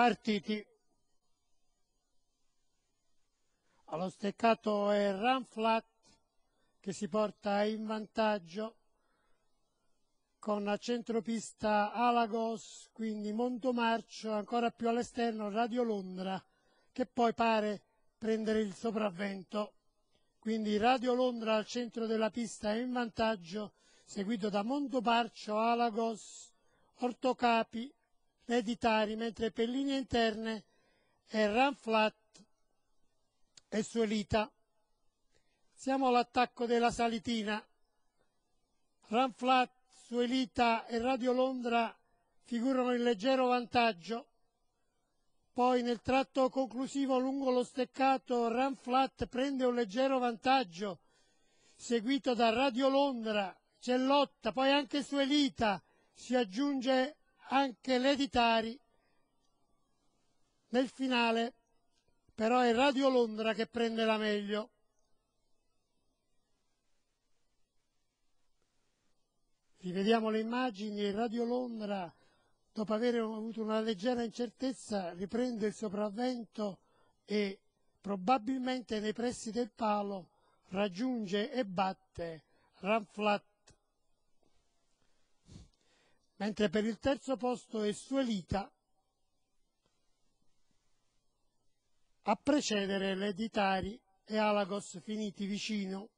partiti. Allo steccato è Ranflat che si porta in vantaggio con a centropista Alagos, quindi Montomarcio, ancora più all'esterno Radio Londra, che poi pare prendere il sopravvento. Quindi Radio Londra al centro della pista è in vantaggio, seguito da Montomarcio, Alagos, Ortocapi, Editari, mentre per linee interne è Ranflat e Suelita. Siamo all'attacco della Salitina. Ranflat Suelita e Radio Londra figurano in leggero vantaggio. Poi nel tratto conclusivo lungo lo steccato Ranflat prende un leggero vantaggio, seguito da Radio Londra, c'è lotta, poi anche Suelita si aggiunge anche l'Editari. Nel finale però è Radio Londra che prende la meglio. Rivediamo le immagini Radio Londra, dopo aver avuto una leggera incertezza, riprende il sopravvento e probabilmente nei pressi del palo raggiunge e batte Ramflat. Mentre per il terzo posto è Suelita a precedere l'Editari e Alagos finiti vicino